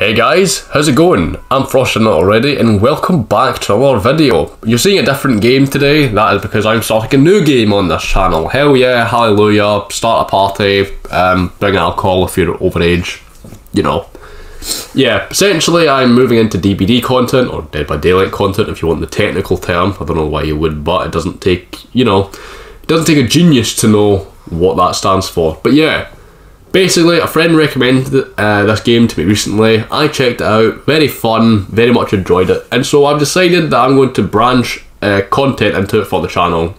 Hey guys, how's it going? I'm Frosted Not already and welcome back to another video. You're seeing a different game today, that is because I'm starting a new game on this channel. Hell yeah, hallelujah, start a party, um, bring alcohol if you're overage, you know. Yeah, essentially I'm moving into DBD content, or Dead by Daylight content if you want the technical term. I don't know why you would, but it doesn't take, you know, it doesn't take a genius to know what that stands for. But yeah, Basically, a friend recommended uh, this game to me recently. I checked it out, very fun, very much enjoyed it, and so I've decided that I'm going to branch uh, content into it for the channel.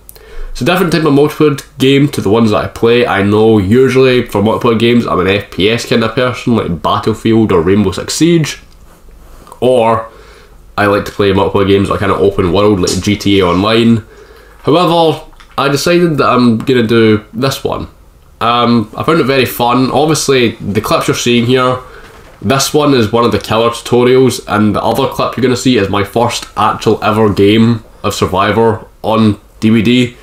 It's a different type of multiplayer game to the ones that I play. I know usually for multiplayer games I'm an FPS kind of person, like Battlefield or Rainbow Six Siege, or I like to play multiplayer games like kind of open world, like GTA Online. However, I decided that I'm gonna do this one. Um, I found it very fun. Obviously, the clips you're seeing here, this one is one of the killer tutorials, and the other clip you're going to see is my first actual ever game of Survivor on DBD.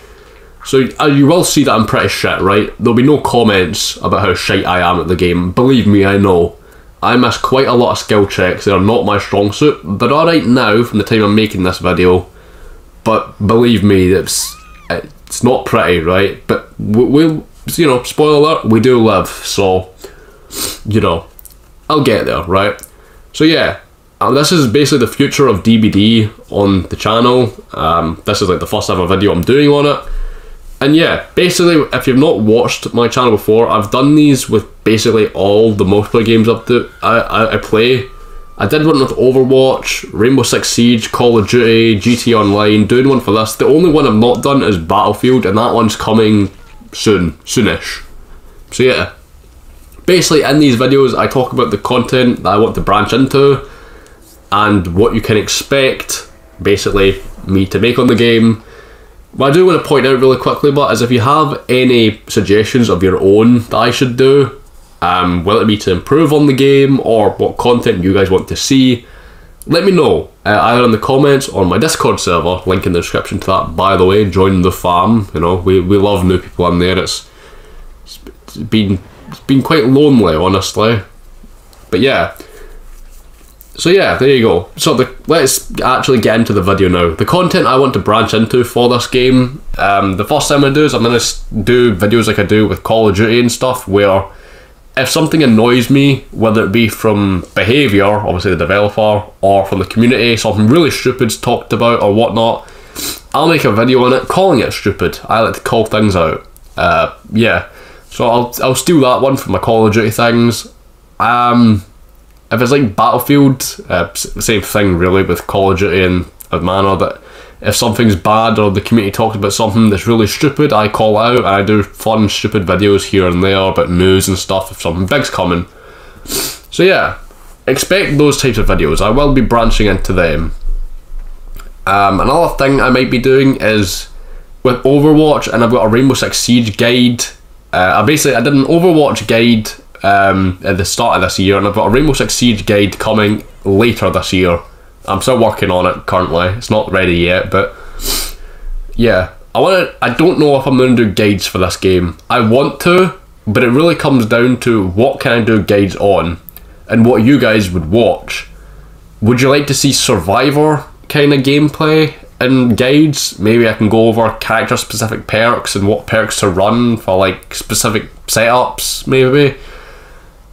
So uh, you will see that I'm pretty shit, right? There'll be no comments about how shite I am at the game. Believe me, I know. I miss quite a lot of skill checks that are not my strong suit. They're alright now from the time I'm making this video, but believe me, it's it's not pretty, right? But we'll you know, spoiler alert, we do live, so, you know, I'll get there, right? So yeah, uh, this is basically the future of DBD on the channel. Um, this is like the first ever video I'm doing on it. And yeah, basically, if you've not watched my channel before, I've done these with basically all the multiplayer games up to I, I, I play. I did one with Overwatch, Rainbow Six Siege, Call of Duty, GT Online, doing one for this. The only one I've not done is Battlefield, and that one's coming soon, soonish. So yeah, basically in these videos I talk about the content that I want to branch into and what you can expect, basically me to make on the game. What I do want to point out really quickly, but is if you have any suggestions of your own that I should do, um, whether it be to improve on the game or what content you guys want to see, let me know uh, either in the comments or on my Discord server. Link in the description to that. By the way, join the farm. You know, we, we love new people in there. It's, it's been it's been quite lonely, honestly. But yeah. So yeah, there you go. So the let's actually get into the video now. The content I want to branch into for this game. Um, the first thing I'm gonna do is I'm gonna do videos like I do with Call of Duty and stuff, where if something annoys me, whether it be from behaviour, obviously the developer, or from the community, something really stupid's talked about or whatnot, I'll make a video on it calling it stupid. I like to call things out. Uh, yeah, so I'll I'll steal that one from my Call of Duty things. Um, if it's like Battlefield, uh, same thing really with Call of Duty and a manner that if something's bad or the community talks about something that's really stupid, I call out and I do fun, stupid videos here and there about news and stuff if something big's coming. So yeah, expect those types of videos. I will be branching into them. Um, another thing I might be doing is with Overwatch, and I've got a Rainbow Six Siege guide. Uh, I basically I did an Overwatch guide um, at the start of this year, and I've got a Rainbow Six Siege guide coming later this year. I'm still working on it currently. It's not ready yet, but yeah, I want to. I don't know if I'm going to do guides for this game. I want to, but it really comes down to what can I do guides on, and what you guys would watch. Would you like to see Survivor kind of gameplay and guides? Maybe I can go over character specific perks and what perks to run for like specific setups. Maybe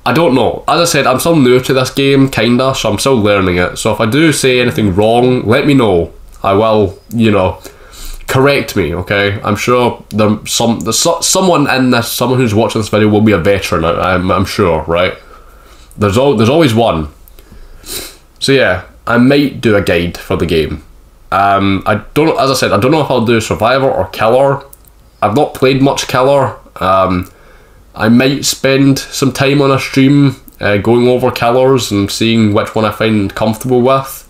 I don't know. As I said, I'm still new to this game, kinda, so I'm still learning it. So if I do say anything wrong, let me know. I will, you know, correct me. Okay, I'm sure there some there's someone in this, someone who's watching this video will be a veteran. I'm, I'm sure, right? There's al- there's always one. So yeah, I might do a guide for the game. Um, I don't, as I said, I don't know if I'll do Survivor or Killer. I've not played much Killer. Um, I might spend some time on a stream uh, going over killers and seeing which one I find comfortable with.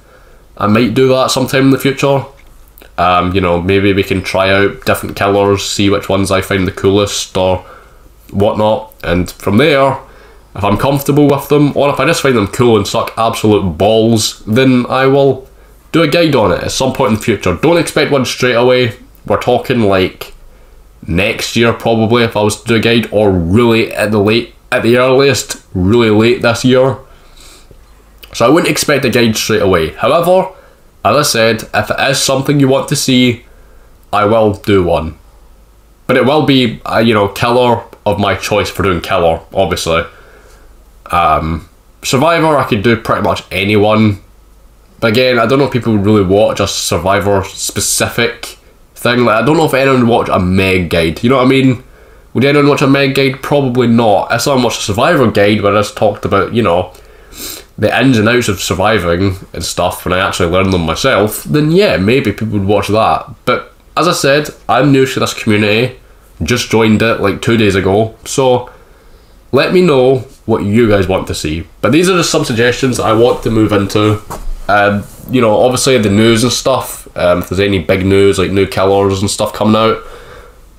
I might do that sometime in the future. Um, you know, maybe we can try out different killers, see which ones I find the coolest or whatnot, and from there, if I'm comfortable with them, or if I just find them cool and suck absolute balls, then I will do a guide on it at some point in the future. Don't expect one straight away. We're talking like next year probably if I was to do a guide or really at the late at the earliest really late this year So I wouldn't expect a guide straight away. However, as I said, if it is something you want to see, I will do one. But it will be, a, you know, killer of my choice for doing killer, obviously. Um, Survivor, I could do pretty much anyone. But again, I don't know if people really watch a Survivor specific thing. Like, I don't know if anyone would watch a Meg guide. You know what I mean? Would anyone watch a Meg guide? Probably not. I saw someone watched a Survivor guide where I just talked about, you know, the ins and outs of surviving and stuff when I actually learned them myself, then yeah, maybe people would watch that. But as I said, I'm new to this community, just joined it like two days ago, so let me know what you guys want to see. But these are just some suggestions I want to move into. Um, you know, obviously the news and stuff. Um, if there's any big news like new killers and stuff coming out,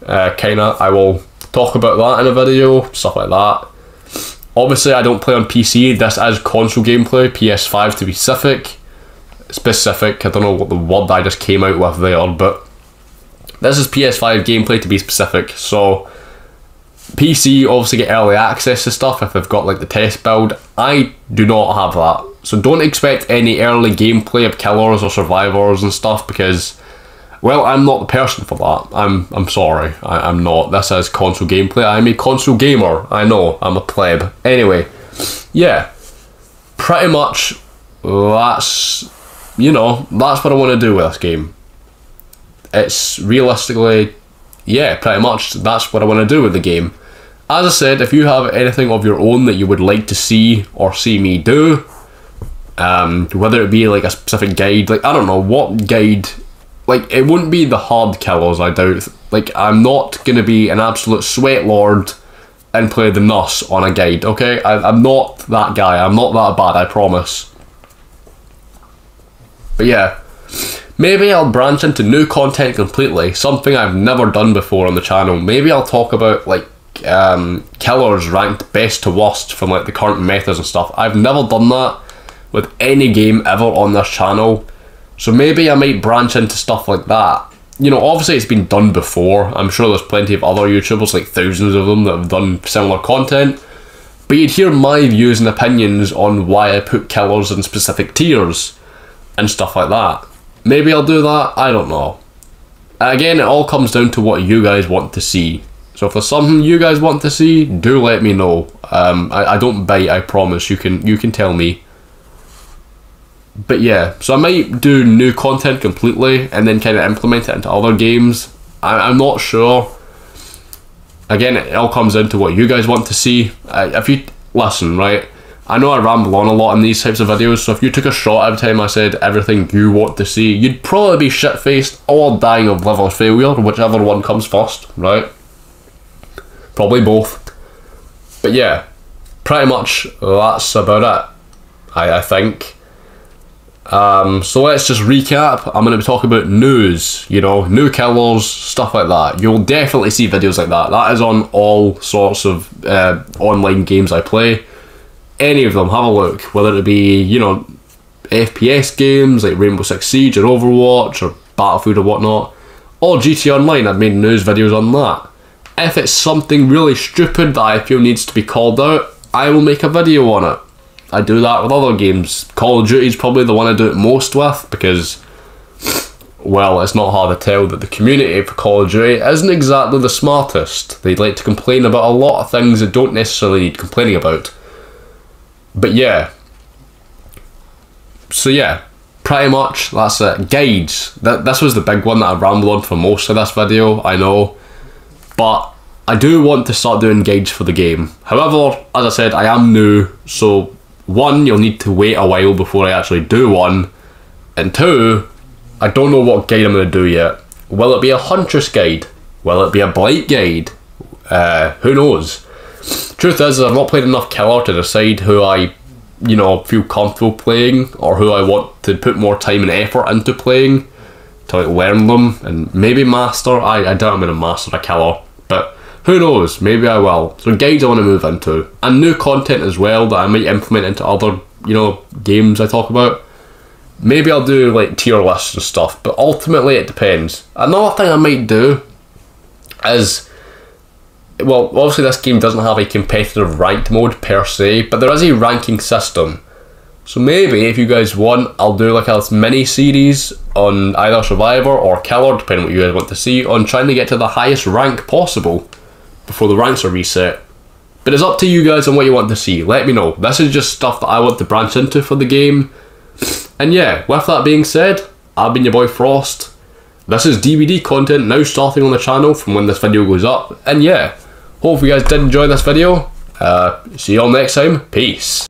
uh, kinda, I will talk about that in a video, stuff like that. Obviously, I don't play on PC. This is console gameplay, PS5 to be specific. Specific. I don't know what the word I just came out with there, but this is PS5 gameplay to be specific. So PC obviously get early access to stuff if they've got like the test build. I do not have that. So don't expect any early gameplay of killers or survivors and stuff because well, I'm not the person for that. I'm I'm sorry. I, am not. This is console gameplay. I'm a console gamer. I know. I'm a pleb. Anyway, yeah. Pretty much that's you know, that's what I want to do with this game. It's realistically yeah, pretty much that's what I want to do with the game. As I said, if you have anything of your own that you would like to see or see me do, um, whether it be like a specific guide, like I don't know what guide like it wouldn't be the hard killers. I doubt. Like I'm not gonna be an absolute sweat lord and play the nurse on a guide. Okay, I, I'm not that guy. I'm not that bad. I promise. But yeah, maybe I'll branch into new content completely. Something I've never done before on the channel. Maybe I'll talk about like um, killers ranked best to worst from like the current methods and stuff. I've never done that with any game ever on this channel so maybe I might branch into stuff like that. You know, obviously it's been done before. I'm sure there's plenty of other YouTubers, like thousands of them, that have done similar content. But you'd hear my views and opinions on why I put killers in specific tiers and stuff like that. Maybe I'll do that, I don't know. Again, it all comes down to what you guys want to see. So if there's something you guys want to see, do let me know. Um, I, I don't bite, I promise. You can you can tell me but yeah, so I might do new content completely and then kind of implement it into other games. I, am not sure. Again, it all comes down to what you guys want to see. If you listen, right, I know I ramble on a lot in these types of videos, so if you took a shot every time I said everything you want to see, you'd probably be shit faced or dying of liver failure, whichever one comes first, right? Probably both. But yeah, pretty much that's about it, I, I think. Um, so let's just recap. I'm going to be talking about news, you know, new killers, stuff like that. You'll definitely see videos like that. That is on all sorts of uh, online games I play. Any of them, have a look. Whether it be, you know, FPS games like Rainbow Six Siege or Overwatch or Battlefield or whatnot, or GT Online, I've made news videos on that. If it's something really stupid that I feel needs to be called out, I will make a video on it. I do that with other games. Call of Duty is probably the one I do it most with because, well, it's not hard to tell that the community for Call of Duty isn't exactly the smartest. They'd like to complain about a lot of things that don't necessarily need complaining about. But yeah. So yeah, pretty much that's it. Guides. That this was the big one that I rambled on for most of this video. I know, but I do want to start doing guides for the game. However, as I said, I am new, so one, you'll need to wait a while before I actually do one, and two, I don't know what guide I'm going to do yet. Will it be a Huntress guide? Will it be a Blight guide? Uh, who knows? Truth is, I've not played enough Killer to decide who I, you know, feel comfortable playing or who I want to put more time and effort into playing to like learn them and maybe master. I, I doubt I'm going to master a Killer, who knows? Maybe I will. So guides I want to move into. And new content as well that I might implement into other, you know, games I talk about. Maybe I'll do like tier lists and stuff, but ultimately it depends. Another thing I might do is well, obviously this game doesn't have a competitive ranked mode per se, but there is a ranking system. So maybe if you guys want, I'll do like a mini series on either Survivor or Killer, depending what you guys want to see, on trying to get to the highest rank possible before the ranks are reset. But it's up to you guys on what you want to see. Let me know. This is just stuff that I want to branch into for the game. And yeah, with that being said, I've been your boy Frost. This is DBD content now starting on the channel from when this video goes up. And yeah, hope you guys did enjoy this video. Uh, see you all next time. Peace.